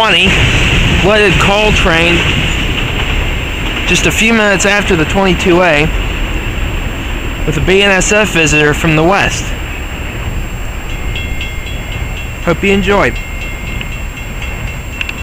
20, leaded coal train, just a few minutes after the 22A, with a BNSF visitor from the west. Hope you enjoyed.